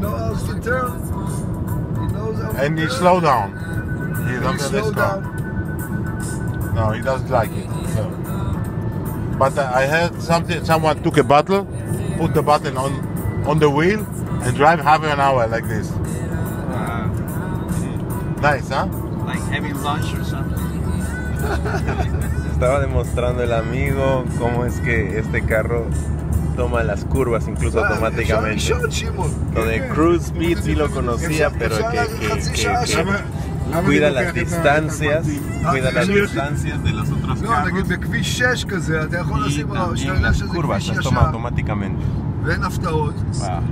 knows how to turn. He knows how to And he turn. slow down. He He doesn't slow let go. down. No, he doesn't like it. So. But uh, I heard something. Someone took a bottle, put the bottle on on the wheel, and drive half an hour like this. Uh, Nice, huh? like having lunch or something. Estaba demostrando el amigo cómo es que este carro toma las curvas incluso automáticamente. Donde Cruise Speed sí lo conocía, pero que, que, que, que cuida las distancias, cuida las distancias de los otros carros. Y también las curvas las toma automáticamente. Wow.